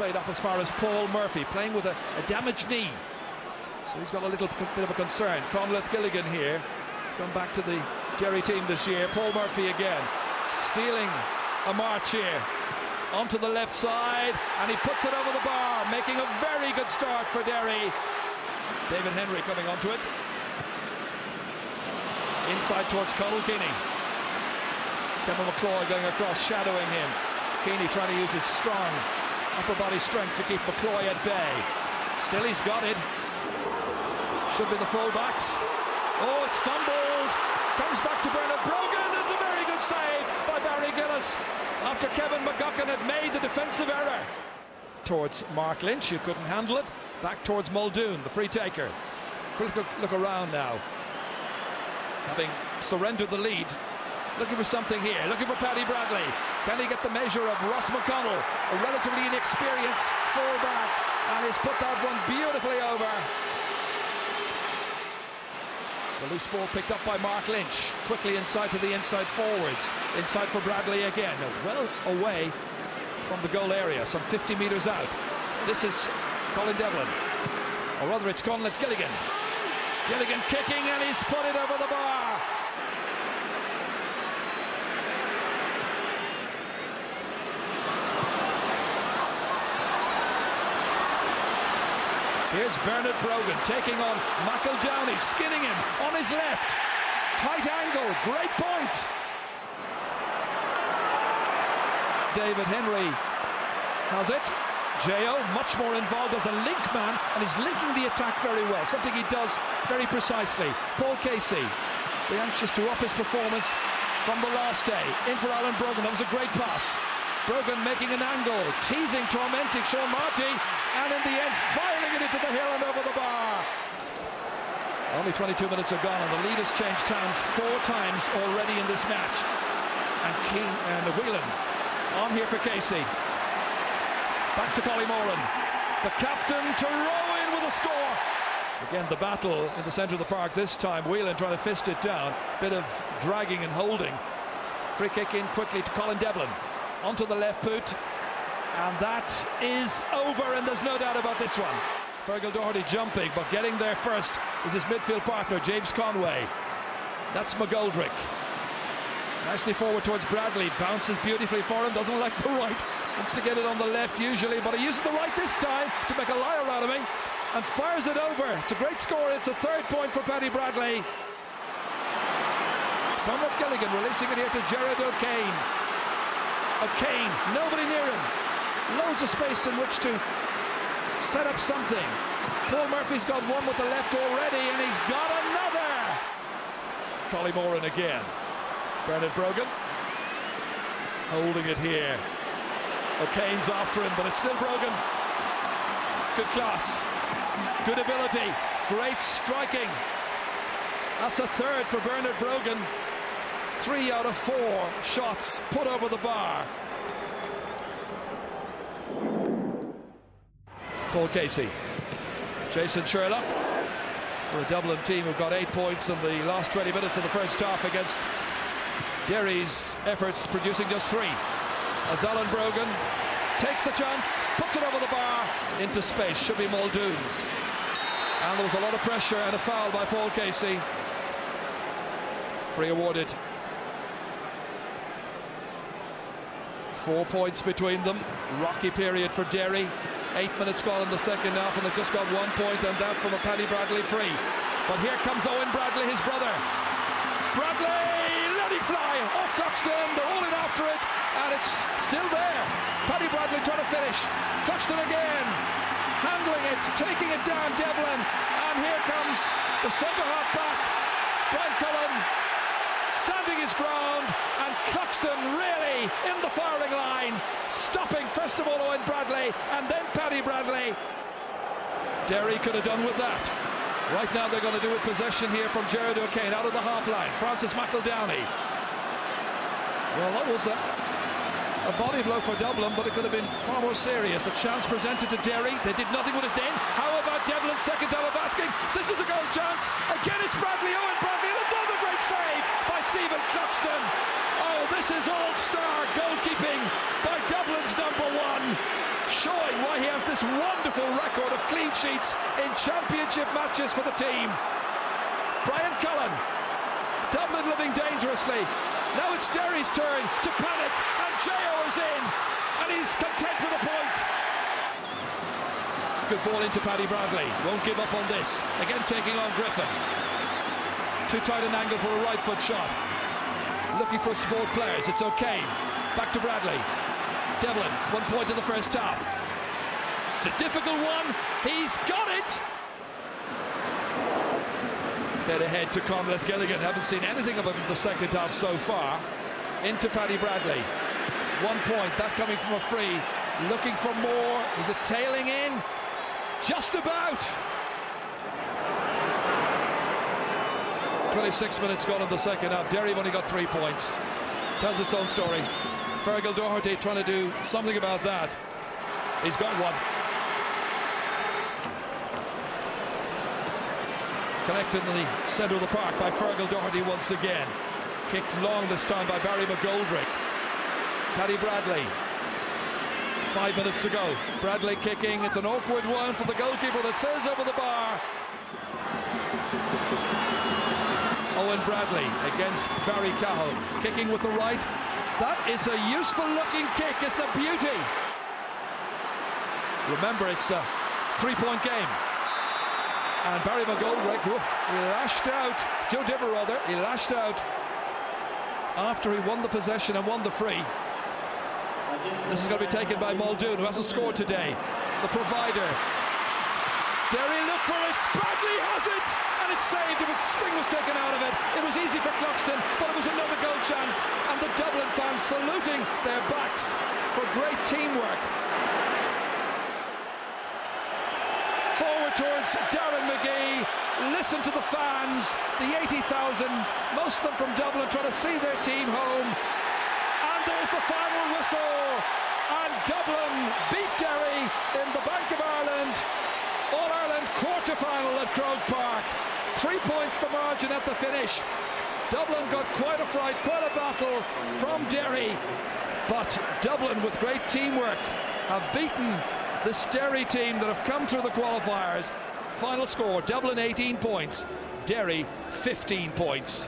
played up as far as Paul Murphy, playing with a, a damaged knee. So he's got a little bit of a concern. Conleth Gilligan here, come back to the Derry team this year. Paul Murphy again, stealing a march here. Onto the left side, and he puts it over the bar, making a very good start for Derry. David Henry coming onto it. Inside towards Conal Keaney. Kevin McCloy going across, shadowing him. Keaney trying to use his strong upper body strength to keep McCloy at bay. Still he's got it. Should be the fullbacks. Oh, it's fumbled. Comes back to Bernard Brogan. It's a very good save by Barry Gillis after Kevin McGuckin had made the defensive error. Towards Mark Lynch, who couldn't handle it. Back towards Muldoon, the free taker. Look around now. Having surrendered the lead, looking for something here, looking for Paddy Bradley. Can he get the measure of Ross McConnell, a relatively inexperienced fullback, and he's put that one beautifully over. The loose ball picked up by Mark Lynch, quickly inside to the inside forwards, inside for Bradley again, well away from the goal area, some 50 metres out. This is Colin Devlin, or rather it's Conleth Gilligan. Gilligan kicking and he's put it over the bar. Here's Bernard Brogan taking on McEldowney, skinning him on his left. Tight angle, great point. David Henry has it. Jayo much more involved as a link man, and he's linking the attack very well, something he does very precisely. Paul Casey, the anxious to up his performance from the last day. In for Alan Brogan, that was a great pass. Brogan making an angle, teasing, tormenting Sean Marty, and in the end firing it into the hill and over the bar. Only 22 minutes are gone, and the lead has changed hands four times already in this match. And King and Whelan on here for Casey. Back to Colly Moran. The captain to row in with a score. Again, the battle in the centre of the park this time. Whelan trying to fist it down. Bit of dragging and holding. Free kick in quickly to Colin Devlin. Onto the left boot. And that is over, and there's no doubt about this one. Fergal Doherty jumping, but getting there first is his midfield partner, James Conway. That's McGoldrick. Nicely forward towards Bradley. Bounces beautifully for him, doesn't like the right. Wants to get it on the left usually, but he uses the right this time to make a liar out of me and fires it over. It's a great score. It's a third point for Paddy Bradley. Conleth Gilligan releasing it here to Gerard O'Kane. O'Kane, nobody near him. Loads of space in which to set up something. Paul Murphy's got one with the left already, and he's got another. Colly Moran again. Bernard Brogan holding it here. O'Kane's after him, but it's still Brogan. Good class, good ability, great striking. That's a third for Bernard Brogan. Three out of four shots put over the bar. Paul Casey. Jason Sherlock. For a Dublin team who've got eight points in the last 20 minutes of the first half against Derry's efforts producing just three. As Alan Brogan takes the chance, puts it over the bar into space. Should be Muldoon's. And there was a lot of pressure and a foul by Paul Casey. Free awarded. Four points between them. Rocky period for Derry. Eight minutes gone in the second half, and they've just got one point, and that from a Paddy Bradley free. But here comes Eoin Bradley, his brother. Bradley let it fly off Cluxton. They're all in after it, and it's still there. Paddy Bradley trying to finish. Cluxton again, handling it, taking it down. Devlin, and here comes the centre half back, Brian Cullen, standing his ground, and Cluxton really in the firing line, stopping first of all Eoin Bradley and then Paddy Bradley. Derry could have done with that. Right now they're going to do with possession here from Gerard O'Kane out of the half line. Francis McEldowney. Well, that was a, a body blow for Dublin, but it could have been far more serious. A chance presented to Derry. They did nothing with it then. How about Devlin's second time of asking? This is a goal chance. Again, it's Bradley. Eoin Bradley. Save by Stephen Cluxton. Oh, this is all-star goalkeeping by Dublin's number one. showing why he has this wonderful record of clean sheets in championship matches for the team. Brian Cullen, Dublin living dangerously. Now it's Derry's turn to panic, and Jayo is in, and he's content with a point. Good ball into Paddy Bradley. Won't give up on this. Again taking on Griffin. Too tight an angle for a right foot shot. Looking for support players. It's okay. Back to Bradley. Devlin, one point in the first half. It's a difficult one. He's got it. Fed ahead to Conleth Gilligan. Haven't seen anything of him in the second half so far. Into Paddy Bradley. One point. That coming from a free. Looking for more. Is it tailing in? Just about. 26 minutes gone in the second half. Derry have only got three points. Tells its own story. Fergal Doherty trying to do something about that. He's got one. Collected in the centre of the park by Fergal Doherty once again. Kicked long this time by Barry McGoldrick. Paddy Bradley Five minutes to go. Bradley kicking. It's an awkward one for the goalkeeper that sails over the bar. Eoin Bradley against Barry Cahill. Kicking with the right. That is a useful looking kick. It's a beauty. Remember, it's a three-point game. And Barry McGoldrick, he lashed out. Joe Diver, rather, he lashed out after he won the possession and won the free. This is going to be taken by Muldoon, who hasn't scored today. The provider. Derry look for it. Bradley has it. And it's saved. If its sting was taken out of it, it was easy for Cluxton, but it was another goal chance. And the Dublin fans saluting their backs for great teamwork. Forward towards Darren Magee. Listen to the fans, the 80,000, most of them from Dublin, trying to see their team home. And there's the final whistle. And Dublin beat Derry in the Bank of Ireland All-Ireland quarter-final at Croke Park. Three points the margin at the finish. Dublin got quite a fright, quite a battle from Derry. But Dublin, with great teamwork, have beaten the Derry team that have come through the qualifiers. Final score, Dublin 18 points, Derry 15 points.